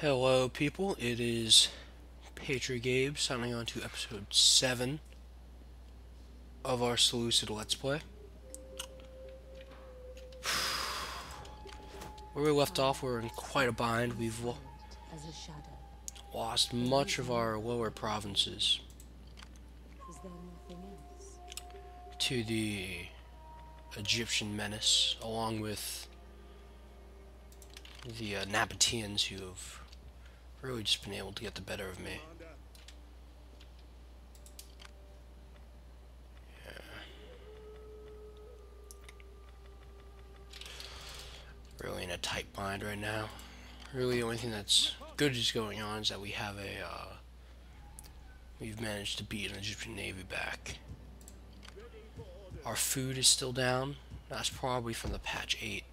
Hello, people. It is Patriot Gabe signing on to episode 7 of our Seleucid Let's Play. Where we left off, we're in quite a bind. We've lo as a shadow. lost much of our lower provinces Is there nothing else? to the Egyptian menace, along with the uh, Nabateans who have really just been able to get the better of me. Yeah. really in a tight bind right now. Really, the only thing that's good is going on is that we have a, uh, we've managed to beat an Egyptian navy back. Our food is still down. That's probably from the patch 8.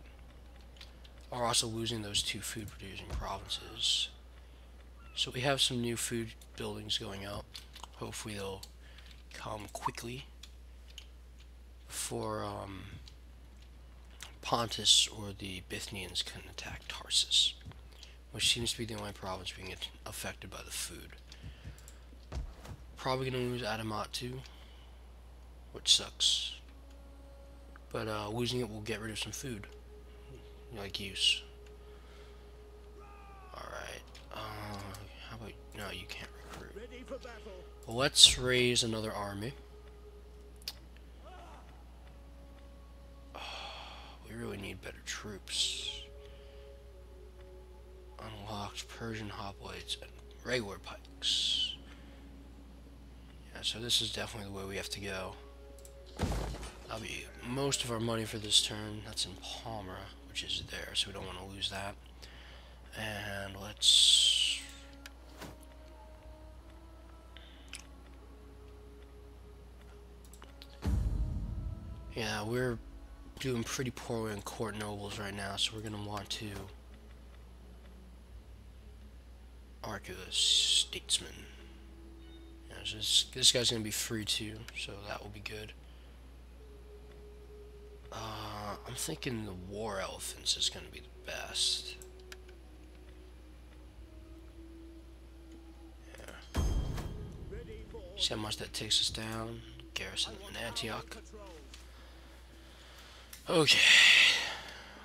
Are also losing those two food producing provinces. So we have some new food buildings going up. Hopefully they'll come quickly before um, Pontus or the Bithynians can attack Tarsus, which seems to be the only province being affected by the food. Probably gonna lose Adamat too, which sucks. But uh, losing it will get rid of some food, like use. Alright, uh, how about, no, you can't recruit. Let's raise another army. We really need better troops. Unlocked Persian hoplites and regular pikes. Yeah, so this is definitely the way we have to go. That'll be most of our money for this turn. That's in Palmyra, which is there, so we don't want to lose that. And let's... Yeah, we're doing pretty poorly in court nobles right now, so we're going to want to Archelaus Statesman. Yeah, this, this guy's going to be free too, so that will be good. Uh, I'm thinking the War Elephants is going to be the best. See how much that takes us down? Garrison in Antioch. Okay.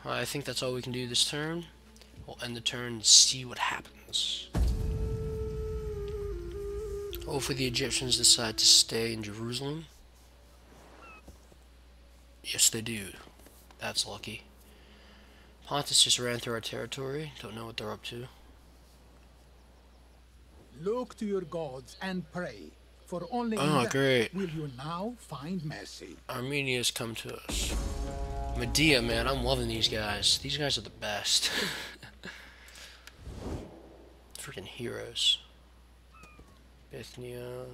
Well, I think that's all we can do this turn. We'll end the turn and see what happens. Hopefully the Egyptians decide to stay in Jerusalem. Yes, they do. That's lucky. Pontus just ran through our territory. Don't know what they're up to. Look to your gods and pray, for only ah, in Oh, great. will you now find mercy. Armenia's come to us. Medea, man, I'm loving these guys. These guys are the best. Freaking heroes. Bithynia.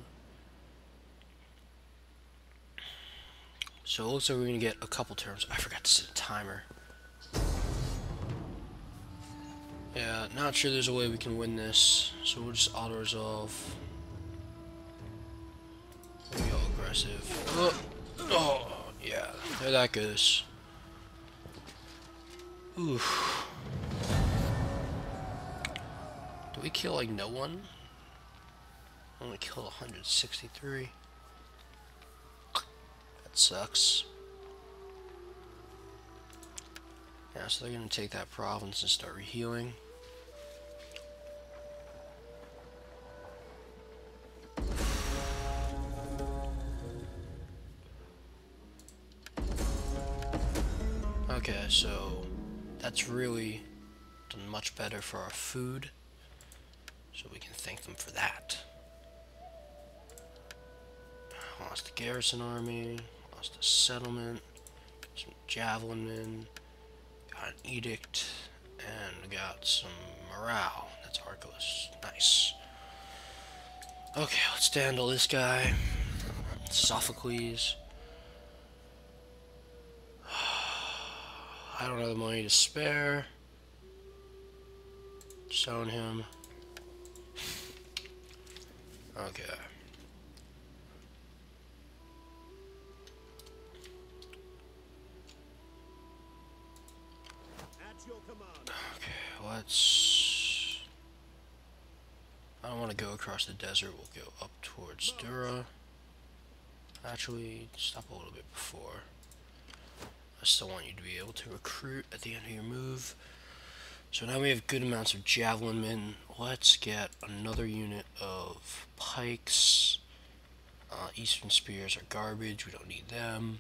So it looks like we're gonna get a couple turns. I forgot to set a timer. Yeah, not sure there's a way we can win this, so we'll just auto resolve. Maybe all aggressive. Oh, oh, yeah, there that goes. Oof. Do we kill like no one? Only killed 163. That sucks. Yeah, so they're gonna take that province and start rehealing. That's really done much better for our food. So we can thank them for that. Lost a garrison army, lost a settlement, some javelin men, got an edict, and got some morale. That's Archelaus. Nice. Okay, let's handle this guy. Sophocles. I don't have the money to spare. Zone him. Okay. Okay, let's I don't want to go across the desert. We'll go up towards Dura. Actually, stop a little bit before. I still want you to be able to recruit at the end of your move. So now we have good amounts of javelin men. Let's get another unit of pikes. Uh, Eastern spears are garbage. We don't need them.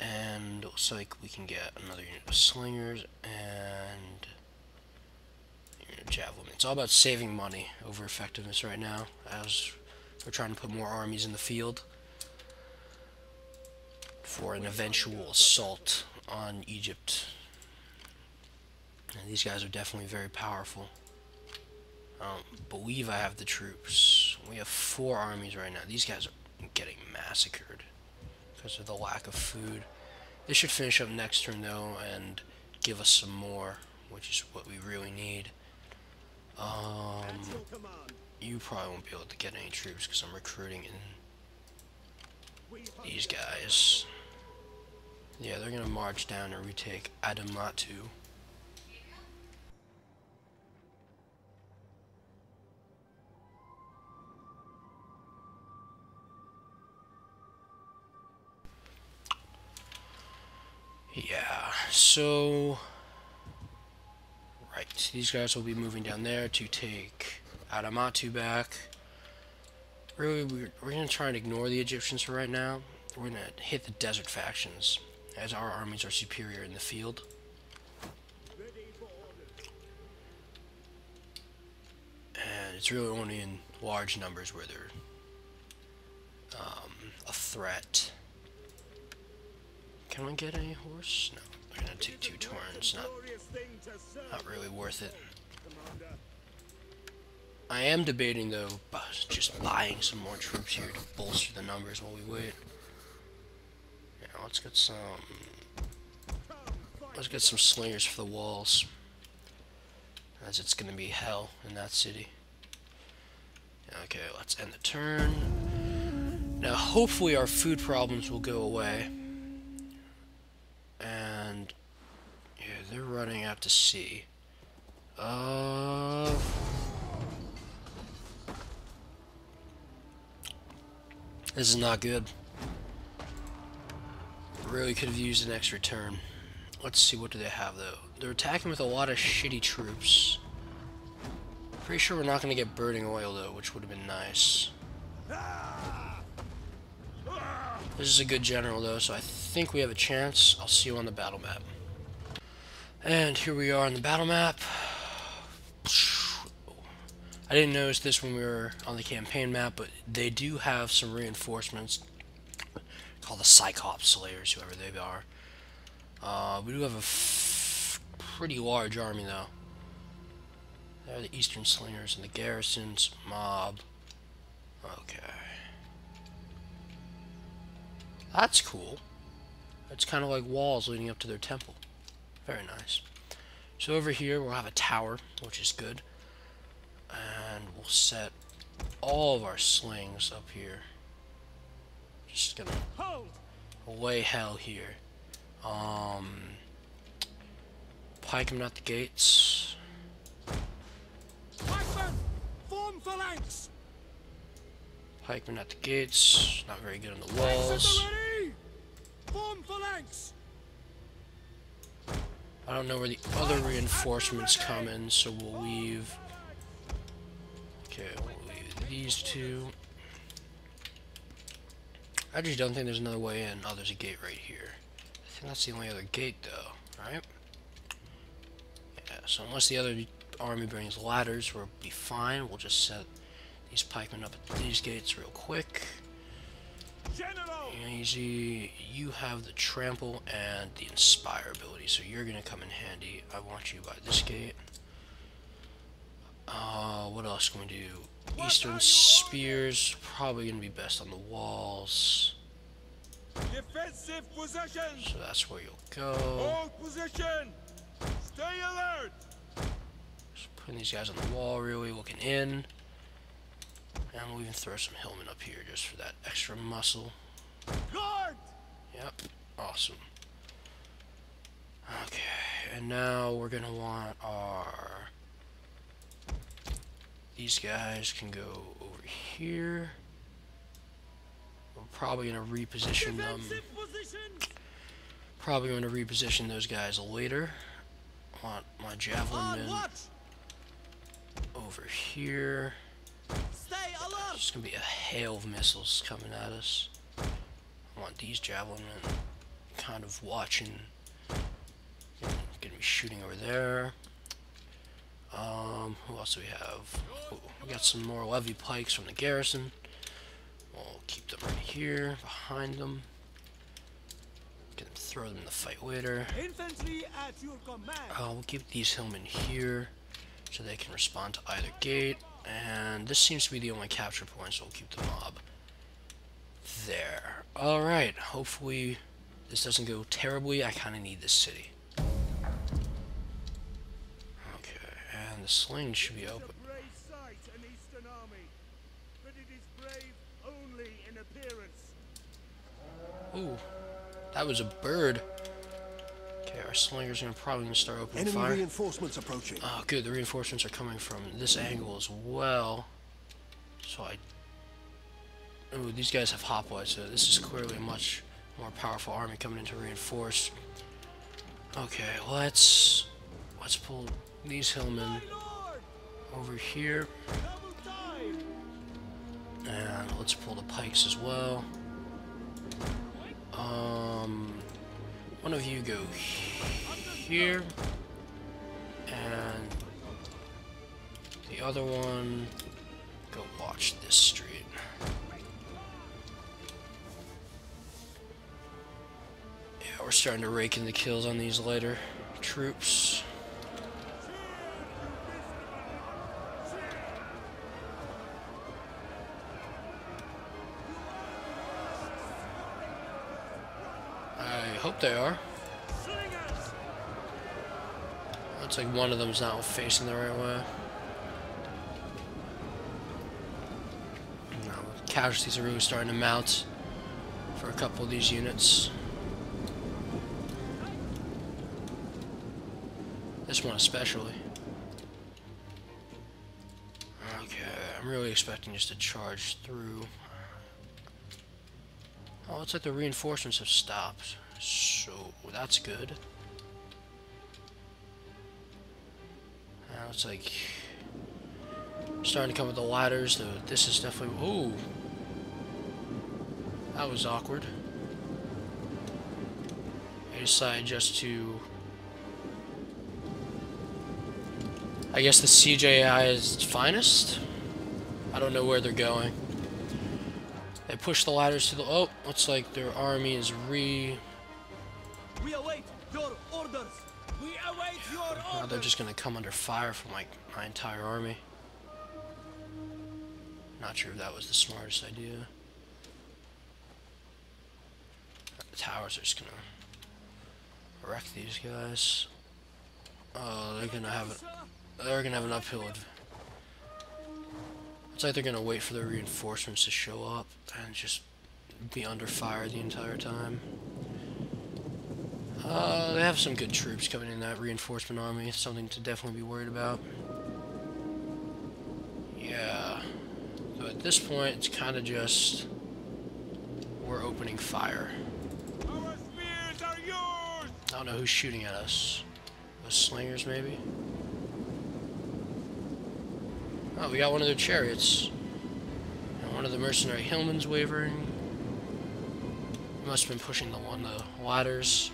And looks like we can get another unit of slingers and you know, javelin. It's all about saving money over effectiveness right now, as we're trying to put more armies in the field for an eventual assault on Egypt. And these guys are definitely very powerful. I don't believe I have the troops. We have four armies right now. These guys are getting massacred because of the lack of food. This should finish up next turn though and give us some more, which is what we really need. Um, you probably won't be able to get any troops because I'm recruiting in these guys. Yeah, they're gonna march down and retake Adumatu. Yeah, so... Right, these guys will be moving down there to take Adumatu back. Really, we're, we're going to try and ignore the Egyptians for right now. We're going to hit the desert factions, as our armies are superior in the field. And it's really only in large numbers where they're um, a threat. Can we get any horse? No, they're gonna take two turns. Not, not really worth it. I am debating though, just buying some more troops here to bolster the numbers while we wait. Let's get some. Let's get some slingers for the walls, as it's gonna be hell in that city. Okay, let's end the turn. Now, hopefully, our food problems will go away. And yeah, they're running out to sea. Uh. This is not good. Really could have used an extra turn. Let's see, what do they have though? They're attacking with a lot of shitty troops. Pretty sure we're not going to get burning oil though, which would have been nice. This is a good general though, so I think we have a chance. I'll see you on the battle map. And here we are on the battle map. I didn't notice this when we were on the campaign map, but they do have some reinforcements called the Cyclops Slayers, whoever they are. Uh, we do have a pretty large army though. There are the Eastern Slingers and the Garrisons, Mob. Okay. That's cool. It's kind of like walls leading up to their temple. Very nice. So over here we'll have a tower, which is good. And we'll set all of our slings up here. Just gonna lay hell here. Um, pike at the gates. Pikemen, form phalanx. Pikemen at the gates. Not very good on the walls. Form phalanx. I don't know where the other reinforcements come in, so we'll leave. Okay, we'll leave these two. I just don't think there's another way in. Oh, there's a gate right here. I think that's the only other gate, though, right? Yeah, so unless the other army brings ladders, we'll be fine. We'll just set these pikemen up at these gates real quick. General. Easy. You have the trample and the inspire ability, so you're gonna come in handy. I want you by this gate. Uh, what else can we do? Eastern spears, probably gonna be best on the walls. Defensive position. So that's where you'll go. Hold position. Stay alert. Just putting these guys on the wall, really looking in. And we'll even throw some hillmen up here just for that extra muscle. Guard. Yep, awesome. Okay, and now we're gonna want our These guys can go over here. I'm probably going to reposition them. Probably going to reposition those guys later. Want my javelin men over here. There's gonna be a hail of missiles coming at us. I want these javelin men kind of watching. Gonna gonna be shooting over there. Um, who else do we have? Oh, we got some more levy pikes from the garrison. We'll keep them right here, behind them. Can throw them in the fight later. Infantry at your command. Uh, we'll keep these hillmen here so they can respond to either gate. And this seems to be the only capture point, so we'll keep the mob there. Alright, hopefully this doesn't go terribly. I kind of need this city. The sling should be open. a brave sight, an Eastern army, but it is brave only in appearance. Ooh, that was a bird. Okay, our slingers are probably gonna start opening Enemy fire. reinforcements approaching. Oh, good. The reinforcements are coming from this angle as well. So I... Ooh, these guys have hoplites, so this is clearly a much more powerful army coming in to reinforce. Okay, let's... Let's pull these hillmen My lord, over here. And let's pull the pikes as well. Um, one of you go here, and the other one go watch this street. Yeah, we're starting to rake in the kills on these lighter troops. They are. Looks like one of them's not facing the right way. No, casualties are really starting to mount for a couple of these units. This one especially. Okay, I'm really expecting just to charge through. Oh, looks like the reinforcements have stopped. So, that's good. Now it's like starting to come with the ladders. Though this is definitely. Ooh, that was awkward. I decided just to. I guess the CJI is finest. I don't know where they're going. They push the ladders to the. Oh, looks like their army is re. They're just gonna come under fire from like my entire army. Not sure if that was the smartest idea. The towers are just gonna wreck these guys. Oh, they're gonna have it. They're gonna have an uphill. It's like they're gonna wait for the reinforcements to show up and just be under fire the entire time. Uh, they have some good troops coming in that reinforcement army. It's something to definitely be worried about. Yeah. So at this point, it's kind of just we're opening fire. Our spears are yours. I don't know who's shooting at us. Those slingers, maybe? Oh, we got one of their chariots. And one of the mercenary hillmen's wavering. Must have been pushing the one the ladders.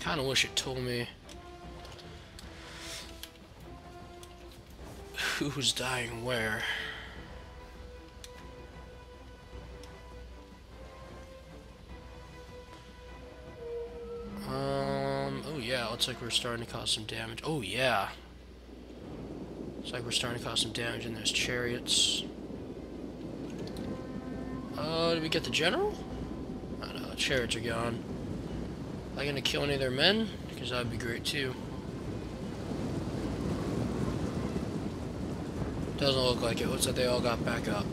Kind of wish it told me who's dying where. Um, oh yeah, looks like we're starting to cause some damage. Oh yeah. Looks like we're starting to cause some damage in those chariots. Uh, did we get the general? I don't know, the chariots are gone. Are gonna kill any of their men? Because that'd be great too. Doesn't look like it. Looks like they all got back up.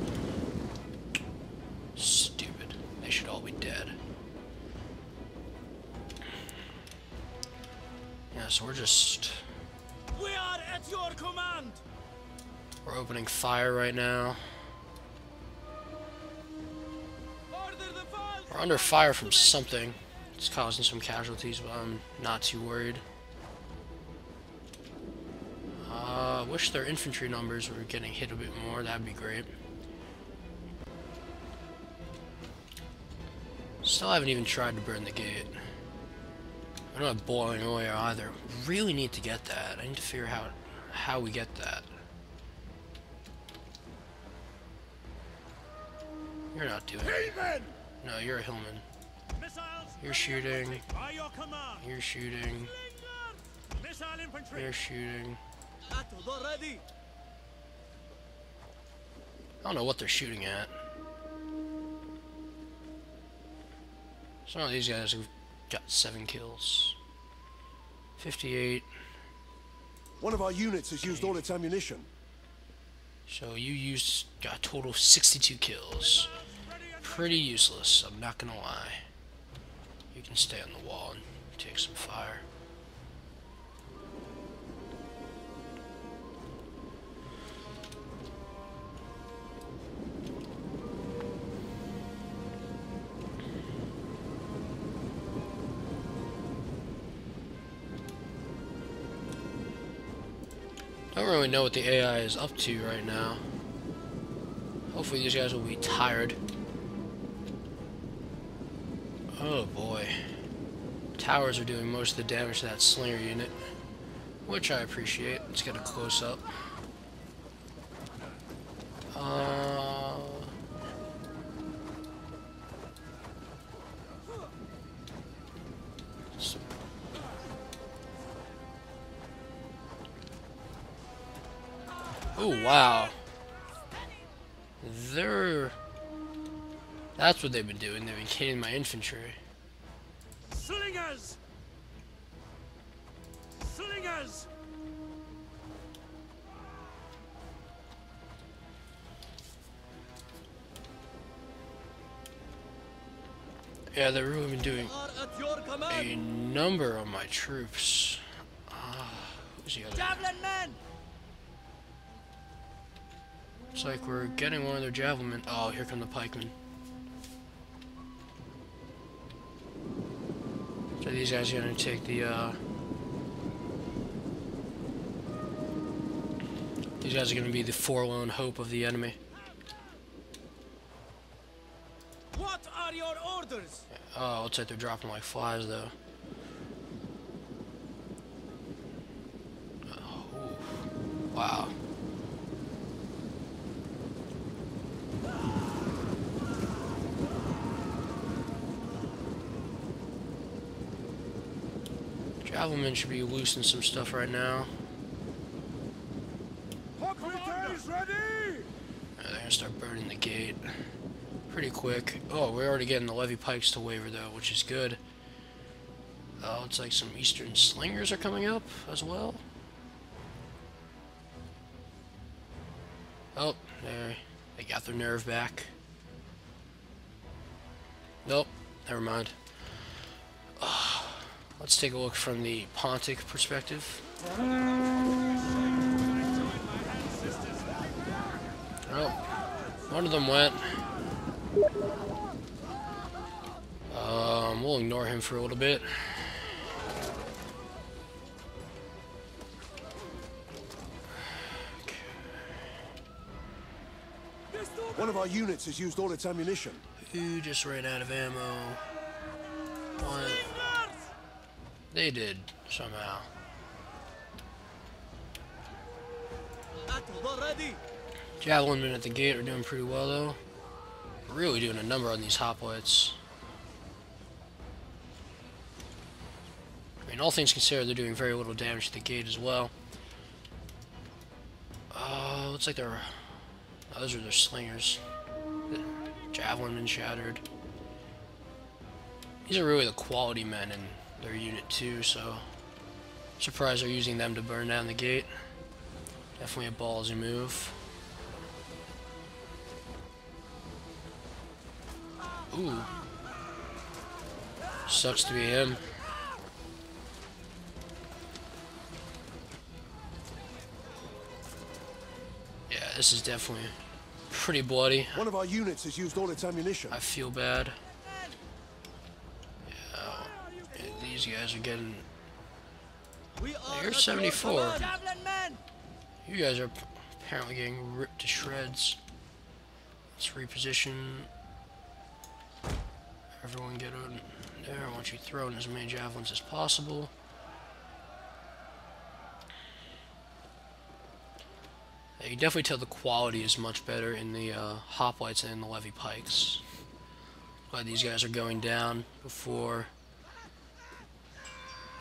Stupid. They should all be dead. Yeah, so we're just We are At your command! We're opening fire right now. Order the files! We're under fire from something. It's causing some casualties, but I'm not too worried. Uh, wish their infantry numbers were getting hit a bit more. That'd be great. Still haven't even tried to burn the gate. I don't have boiling oil either. Really need to get that. I need to figure out how we get that. You're not doing it. No, you're a Hillman. Missiles! You're shooting. By your command! You're shooting. You're shooting. At the ready! I don't know what they're shooting at. Some of these guys have got seven kills. 58. One of our units has used all its ammunition. So you used got a total of 62 kills. Pretty useless, I'm not gonna lie. You can stay on the wall and take some fire. I don't really know what the AI is up to right now. Hopefully these guys will be tired. Oh boy. Towers are doing most of the damage to that slinger unit. Which I appreciate. Let's get a close up. Uh... Oh wow. They're that's what they've been doing. They've been killing my infantry. Slingers! Slingers! Yeah, they've really been doing Are at your a number on my troops. Ah, who's the other? Javelin men! It's like we're getting one of their javelin. men- Oh, here come the pikemen. So these guys are gonna take the, uh... These guys are gonna be the forlorn hope of the enemy. What are your orders? Oh, looks like they're dropping like flies, though. Oh, wow. Javelin should be loosing some stuff right now. Uh, they're gonna start burning the gate pretty quick. Oh, we're already getting the levy pikes to waver though, which is good. Oh, it's like some eastern slingers are coming up as well. Oh, there. They got their nerve back. Nope, never mind. Let's take a look from the Pontic perspective. Oh, one of them went. Um, we'll ignore him for a little bit. One of our units has used all its ammunition. Who just ran out of ammo? One. They did, somehow. Javelin men at the gate are doing pretty well, though. Really doing a number on these hoplites. I mean, all things considered, they're doing very little damage to the gate as well. Oh, looks like they're... Those are their slingers. Javelin men shattered. These are really the quality men in their unit, too, so... Surprised they're using them to burn down the gate. Definitely a ballsy move. Ooh. Sucks to be him. Yeah, this is definitely pretty bloody. One of our units has used all its ammunition. I feel bad. Yeah, these guys are getting. You're 74. You guys are apparently getting ripped to shreds. Let's reposition. Everyone get on there. I want you throwing as many javelins as possible. Yeah, you can definitely tell the quality is much better in the uh, hoplites and in the levy pikes. Glad these guys are going down before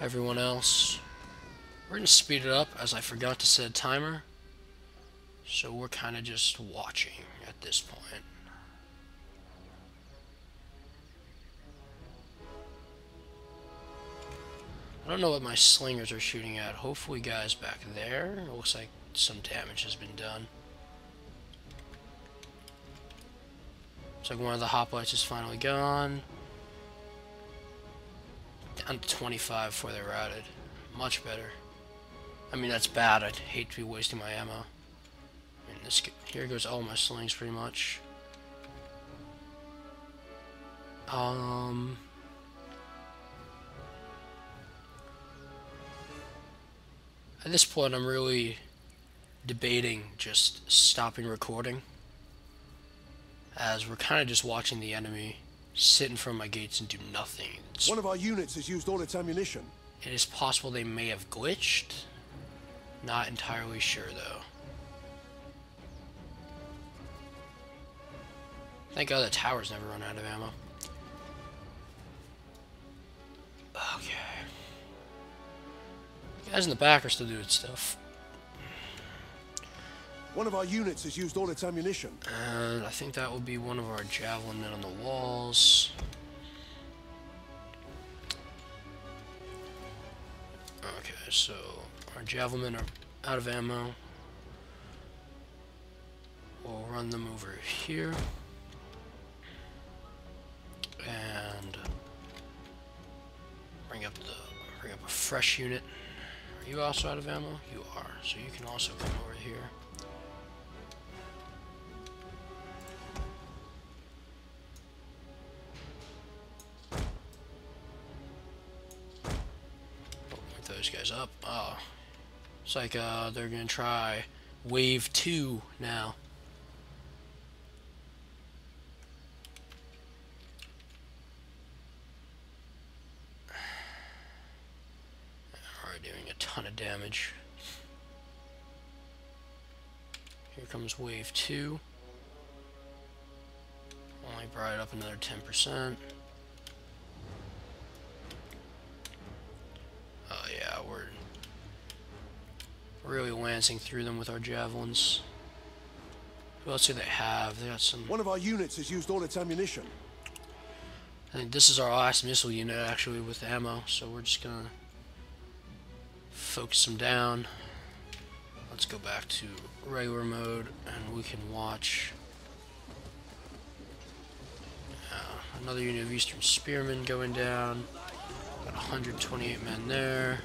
everyone else. We're going to speed it up as I forgot to set a timer. So we're kind of just watching at this point. I don't know what my slingers are shooting at. Hopefully guys back there. It looks like some damage has been done. Looks like one of the hoplites is finally gone. Down to 25 before they're routed. Much better. I mean, that's bad. I'd hate to be wasting my ammo. And this here goes all my slings pretty much. Um. At this point, I'm really debating just stopping recording. As we're kind of just watching the enemy sit in front of my gates and do nothing. It's, One of our units has used all its ammunition. it is possible they may have glitched. Not entirely sure, though. Thank God the towers never run out of ammo. Okay. Guys in the back are still doing stuff. One of our units has used all its ammunition. And I think that will be one of our javelin men on the walls. Okay, so our javelin men are out of ammo. We'll run them over here. And bring up the bring up a fresh unit. Are you also out of ammo? You are. So you can also come over here. It's like uh, they're gonna try wave two now. Alright, doing a ton of damage. Here comes wave two. Only brought it up another 10%. Really lancing through them with our javelins. Who else do they have? They got some. One of our units has used all its ammunition. I think this is our last missile unit actually with ammo, so we're just gonna focus them down. Let's go back to regular mode and we can watch uh, another unit of Eastern Spearmen going down. Got 128 men there.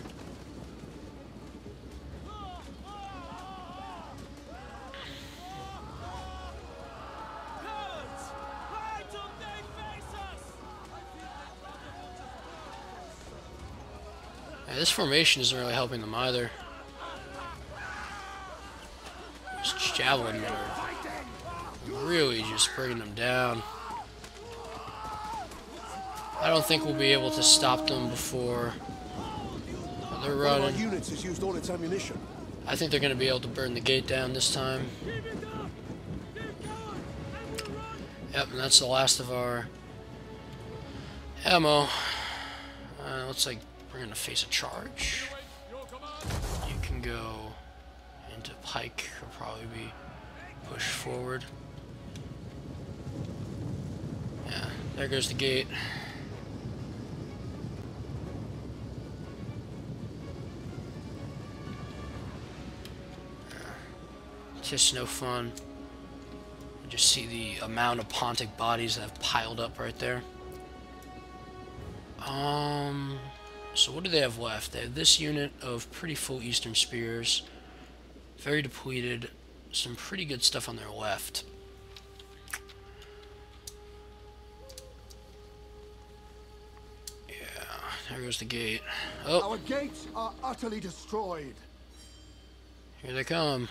This formation isn't really helping them either. These javelin men are really just bringing them down. I don't think we'll be able to stop them before they're One of our running. units has used all its ammunition. I think they're going to be able to burn the gate down this time. Yep, and that's the last of our ammo. Uh, looks like we're going to face a charge. You can go into Pike, will probably be pushed forward. Yeah, there goes the gate. Just no fun. You just see the amount of Pontic bodies that have piled up right there. Um, so what do they have left? They have this unit of pretty full Eastern Spears. Very depleted. some pretty good stuff on their left. Yeah, there goes the gate. Oh, Our gates are utterly destroyed. here they come.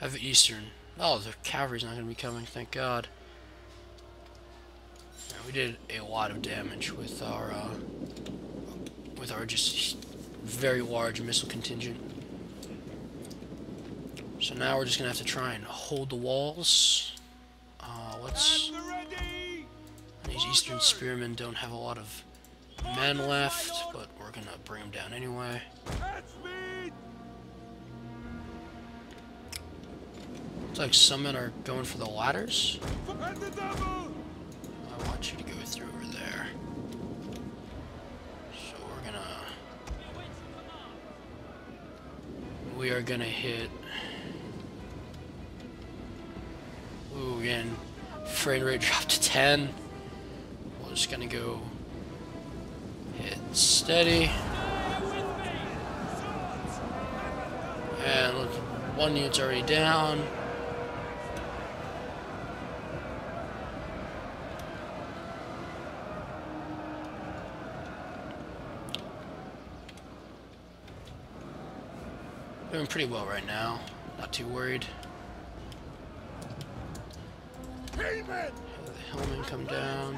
Have the Eastern. Oh, the cavalry's not going to be coming, thank God. Yeah, we did a lot of damage with our, uh, with our just very large missile contingent. So now we're just going to have to try and hold the walls. Uh, let's... These Eastern Spearmen don't have a lot of men left, but we're going to bring them down anyway. Looks like some men are going for the ladders. I want you to go through We are gonna hit... Ooh, again, frame rate dropped to 10. We're just gonna go hit steady. And one unit's already down. Doing pretty well right now. Not too worried. Have the come down.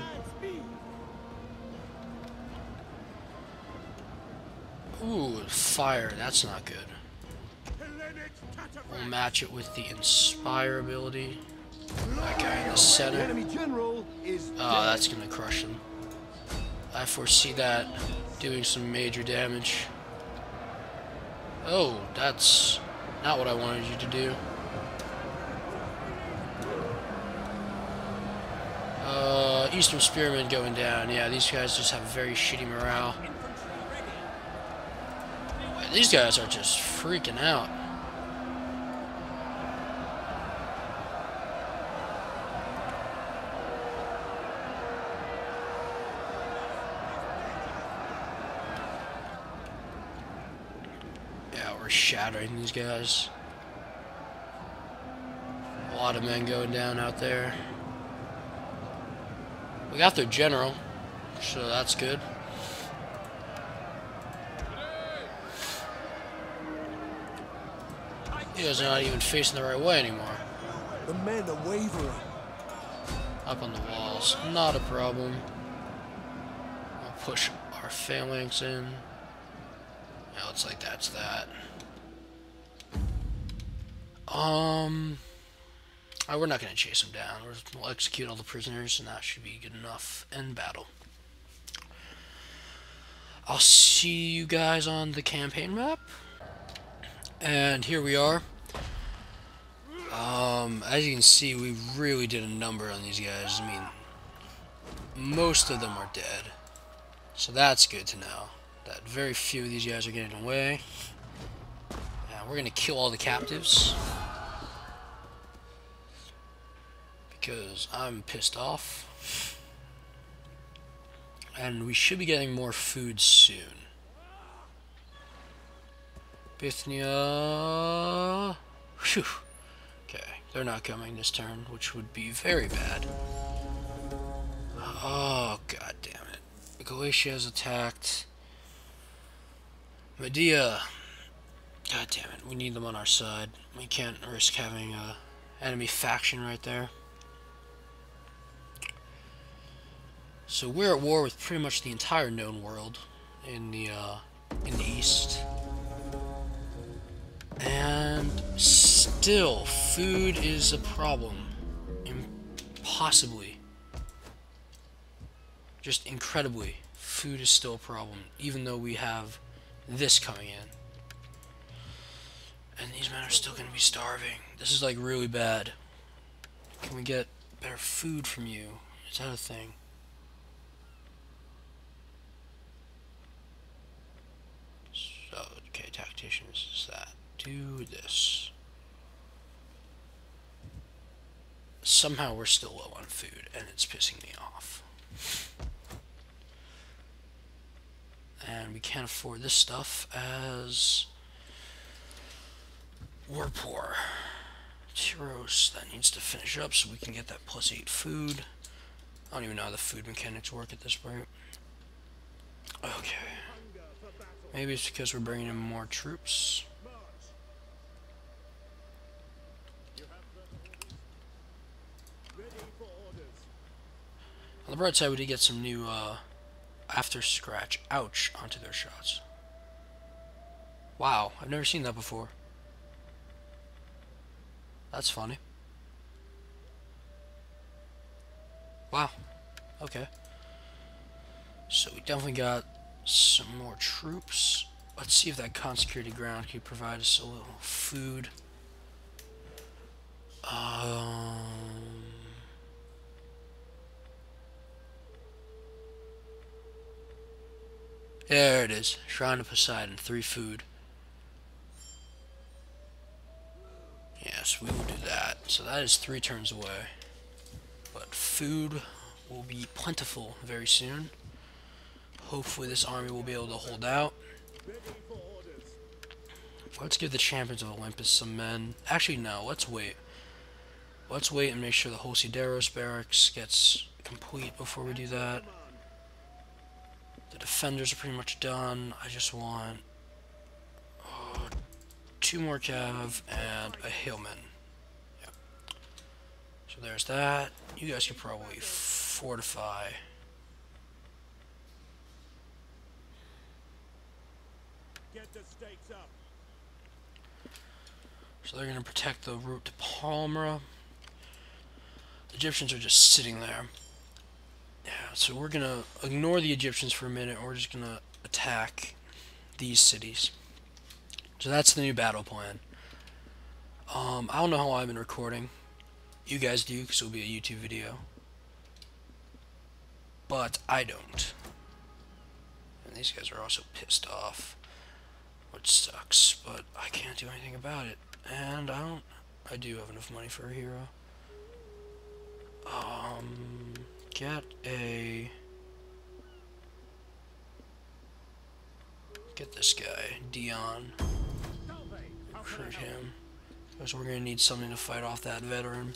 Ooh, fire. That's not good. We'll match it with the inspire ability. That guy in the center. Oh, that's gonna crush him. I foresee that doing some major damage. Oh, that's not what I wanted you to do. Uh, Eastern Spearmen going down. Yeah, these guys just have very shitty morale. These guys are just freaking out. We're shattering these guys. A lot of men going down out there. We got their general, so that's good. He guys are not even facing the right way anymore. The men are wavering. Up on the walls, not a problem. I'll push our phalanx in. Yeah, looks like that's that. Um, uh, we're not gonna chase them down. We're, we'll execute all the prisoners, and that should be good enough in battle. I'll see you guys on the campaign map. And here we are. Um, as you can see, we really did a number on these guys. I mean, most of them are dead. So that's good to know. That very few of these guys are getting away. And we're gonna kill all the captives. Because I'm pissed off. And we should be getting more food soon. Bithynia. Phew. Okay, they're not coming this turn, which would be very bad. Oh, god damn it. Galatia has attacked. Medea. God damn it, we need them on our side. We can't risk having a enemy faction right there. So we're at war with pretty much the entire known world in the uh, in the east. And still, food is a problem. Impossibly. Just incredibly, food is still a problem, even though we have this coming in. And these men are still going to be starving. This is like really bad. Can we get better food from you? Is that a thing? So, okay, tacticians is that. Do this. Somehow we're still low on food, and it's pissing me off. And we can't afford this stuff as we're poor. Tyros, that needs to finish up so we can get that plus 8 food. I don't even know how the food mechanics work at this point. Okay. Maybe it's because we're bringing in more troops. On the bright side, we did get some new uh, after scratch ouch onto their shots. Wow, I've never seen that before. That's funny. Wow. Okay. So we definitely got some more troops. Let's see if that consecrated ground can provide us a little food. Um, there it is. Shrine of Poseidon. Three food. Yes, we will do that. So that is three turns away. But food will be plentiful very soon. Hopefully this army will be able to hold out. Let's give the champions of Olympus some men. Actually, no. Let's wait. Let's wait and make sure the Hosideros barracks gets complete before we do that. The defenders are pretty much done. I just want uh, two more cav and a hillman. Yep. So there's that. You guys can probably fortify. Get the stakes up. So they're going to protect the route to Palmyra. The Egyptians are just sitting there. Yeah, so we're going to ignore the Egyptians for a minute. We're just going to attack these cities. So that's the new battle plan. Um, I don't know how I've been recording. You guys do, because it'll be a YouTube video. But I don't. And these guys are also pissed off. Which sucks, but I can't do anything about it. And I don't... I do have enough money for a hero. Um... Get a... Get this guy, Dion. Recruit him. Because we're going to need something to fight off that veteran.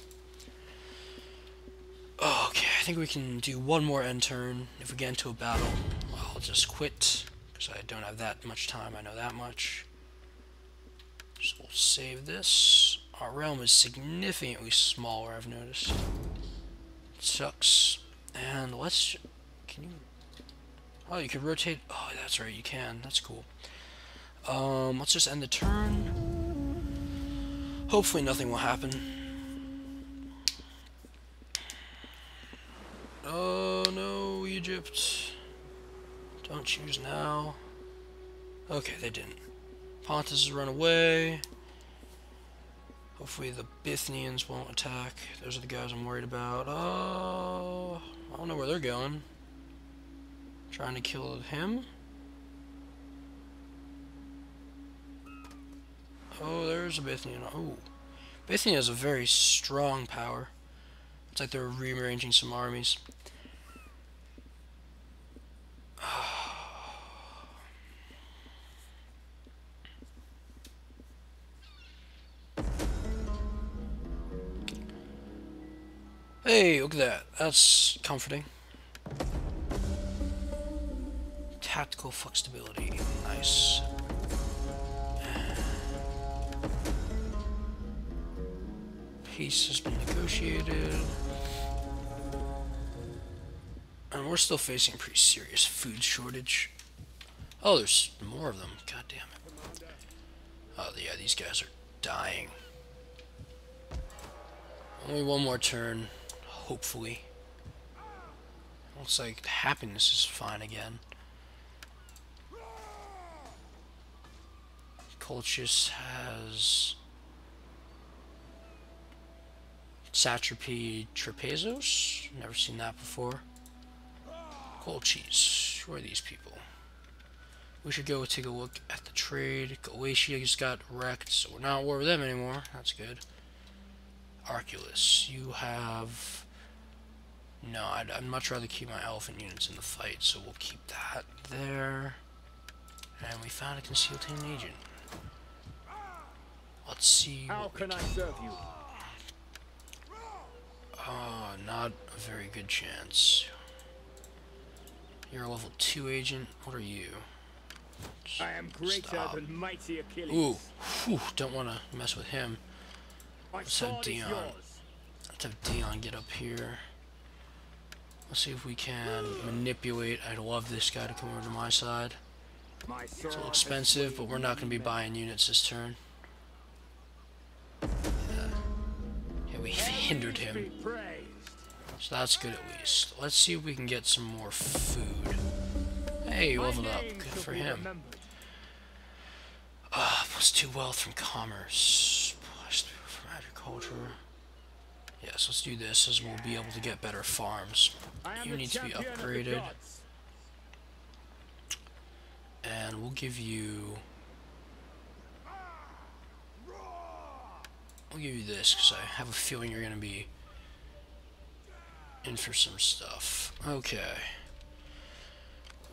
Okay, I think we can do one more end turn. If we get into a battle, I'll just quit. Because I don't have that much time, I know that much. So we'll save this. Our realm is significantly smaller, I've noticed. It sucks. And let's... Can you... Oh, you can rotate... Oh, that's right, you can. That's cool. Um, let's just end the turn. Hopefully nothing will happen. Oh no, Egypt. Don't choose now. Okay, they didn't. Pontus has run away. Hopefully the Bithynians won't attack. Those are the guys I'm worried about. Oh, I don't know where they're going. Trying to kill him. Oh, there's a Bithynian. Oh. Bithynia is a very strong power. It's like they're rearranging some armies. Hey, look at that. That's comforting. Tactical flexibility. Nice. Peace has been negotiated. And we're still facing a pretty serious food shortage. Oh, there's more of them. God damn it. Oh, yeah, these guys are dying. Only one more turn, hopefully. Looks like happiness is fine again. Colchis has Satrapy Trapezos. Never seen that before. Colchis. Who are these people? We should go take a look at the trade. Galatia just got wrecked, so we're not at war with them anymore. That's good. Arculus, you have... No, I'd, I'd much rather keep my elephant units in the fight, so we'll keep that there. And we found a concealed hidden agent. Let's see. How can I serve you? Ah, not a very good chance. You're a level 2 agent. What are you? I am greater Stop. than mighty Achilles. Ooh, whew, don't want to mess with him. Let's have Dion. Let's have Dion get up here. Let's see if we can manipulate. I'd love this guy to come over to my side. It's a little expensive, but we're not going to be buying units this turn. Yeah, yeah we hindered him. So that's good at least. Let's see if we can get some more food. Hey, leveled up. Good for him. Ah, plus two wealth from commerce. Plus two from agriculture. Yes, let's do this as we'll be able to get better farms. You need to be champion of the upgraded. And we'll give you... We'll give you this, because I have a feeling you're going to be in for some stuff. Okay.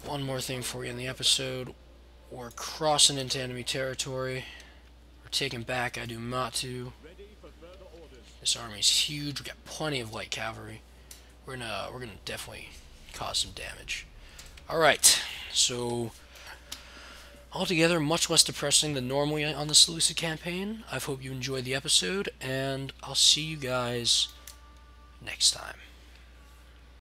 One more thing for you in the episode. We're crossing into enemy territory. We're taking back I Adumatu. This army's huge. We got plenty of light cavalry. We're gonna uh, we're gonna definitely cause some damage. All right. So altogether, much less depressing than normally on the Seleucid campaign. I hope you enjoyed the episode, and I'll see you guys next time.